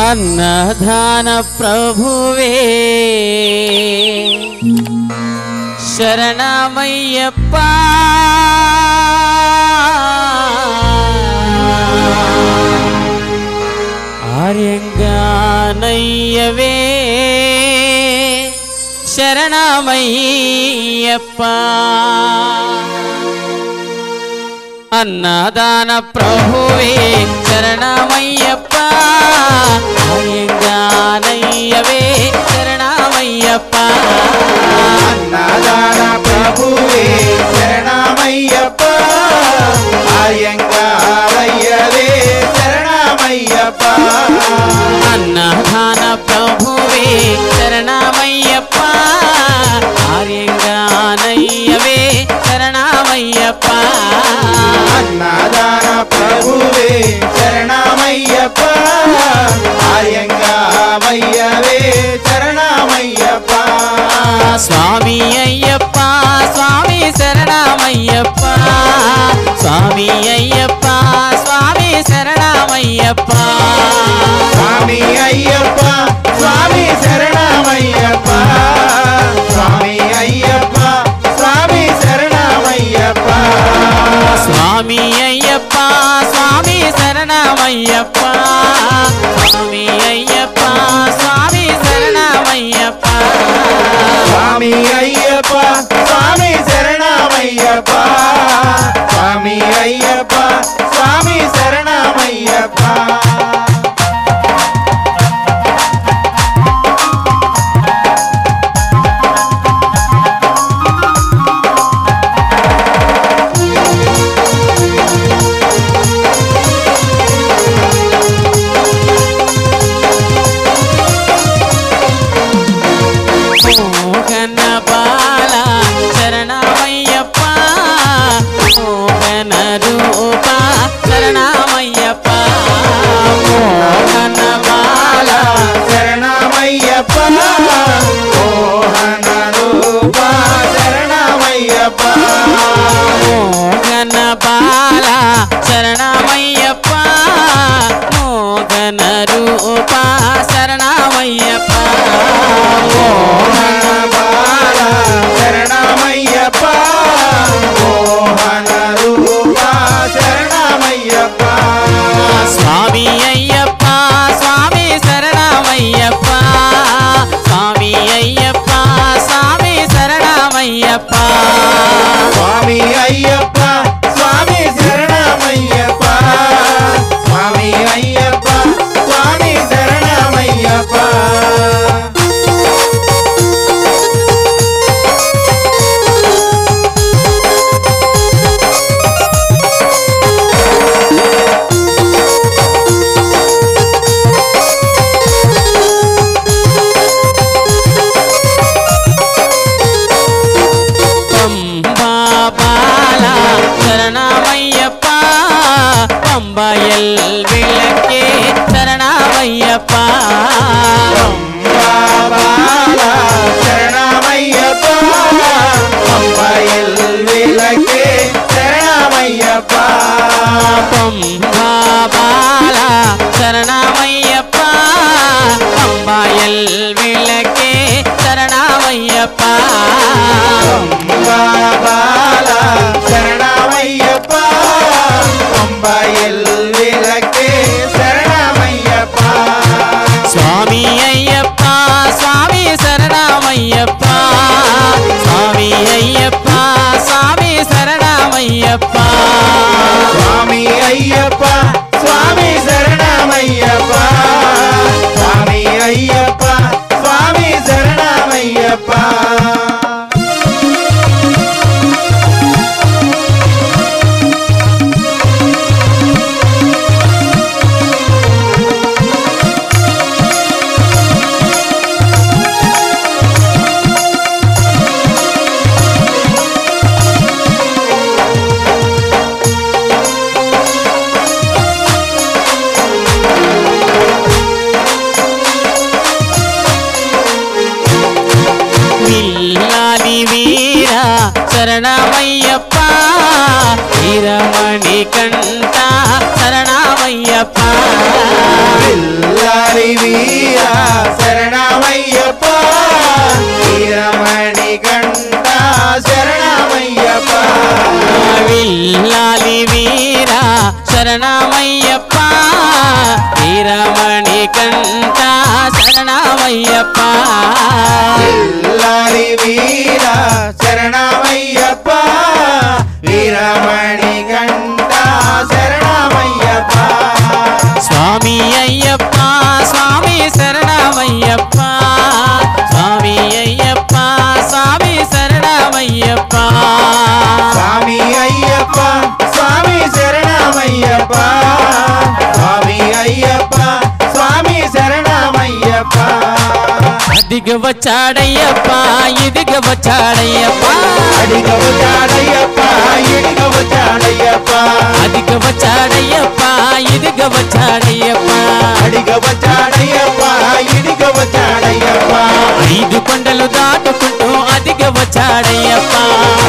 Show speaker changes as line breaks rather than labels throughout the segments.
అన్నదాన ప్రభువే శరణమయ్యప్ప. ఆర్యంగానయ్యవే. శరణమయ్యప్ప. అన్నదాన ప్రభువే శరణమయ్యప్ప. అయ్యంగానయ్యవే శరణమయ్యప్ప.
అన్నదాన ప్రభువే శరణమయ్యప్ప. ఆర్యంగారయ్యవే శరణమయ్యప్ప.
అన్నదాన
ஐயங்காமையவே
சரணமையப்பா. சுவாமி ஐயப்பா சுவாமி சரணமையப்பா. சுவாமி ஐயப்பா சுவாமி
சரணமையப்பா. சுவாமி ஐயப்பா சுவாமி சரணமையப்பா. சுவாமி ஐயப்பா சுவாமி
சரணமையப்பா. சுவாமி ஐயப்பா சுவாமி சரணமையப்பா. சுவாமி
ஐயப்பா சுவாமி சரணமையப்பா. சுவாமி ஐயப்பா சுவாமி
சரணமையப்பா. గణపాల శరణమయ్య சரணமையப்பா. இரமணி கண்டா
சரணமையப்பா. வீரா சரணமையப்பா. இரமணி கண்டா சரணமையப்பா.
வில்லாலி வீரா சரணமையப்பா. இரமணி கண்டா சரணாமையப்பா. எல்லாரி வீரா
சரணாமையப்பா. வீரமணி கண்டா சரணாமையப்பா. சுவாமி ஐயப்பா சுவாமி சரணாமையப்பா.
అదిగ వచ్చాడయ్యప్ప ఇదిగ వచ్చాడయ్యప్ప
అడిగ వచ్చాడయ్యప్ప ఇడిగ వచ్చాడయ్యప్ప
అదిగ వచ్చాడయ్యప్ప ఇదిగ వచ్చాడయ్యప్ప
అడిగ వచ్చాడయ్యప్ప ఇడిగ వచ్చాడయ్యప్ప
ఐదు కొండలు దాటుకుంటూ అదిగ వచ్చాడయ్యప్ప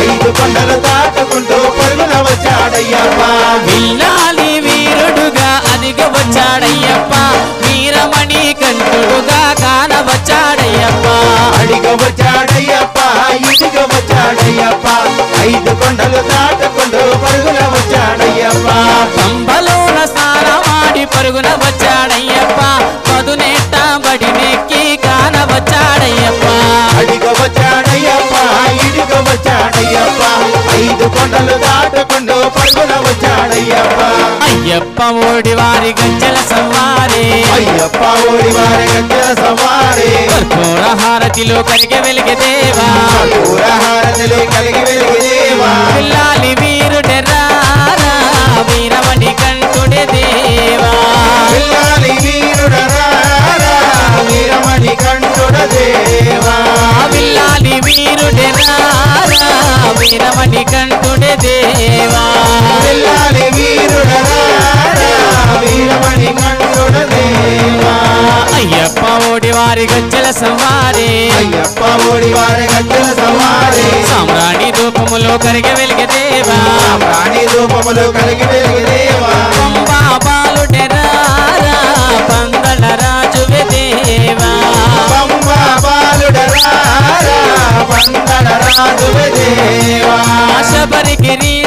ఐదు కొండలు దాటుకుంటూ పరుగున వచ్చాడయ్యప్ప ఐదు కొండలు వచ్చాడయ్యప్ప
అయ్యప్ప ఓడి వారి గంజల సవ్వారే
అయ్యప్ప ఓడి వారి గంజల సవారి.
కర్పూర హారతిలో కరిగె వెలిగె దేవా.
పూరహారతిలో కలిగి వెలిగిదేవా
పిల్లాలి
పిల్లాలి
వీరుడెర్రారా వీరమణి కంటుడే దేవా.
పిల్లాలి వీరుడరారా వీరమణి కంఠుడ దేవా.
అయ్యప్ప ఓడి వారి గజ్జల సవారే.
అయ్యప్ప ఓడి వారి గంజల సవారి.
సామ్రాణి రూపములో కరిగె వెలిగె దేవా.
ప్రాణి రూపములు కలిగి వెలిగిదేవా शबरगिरी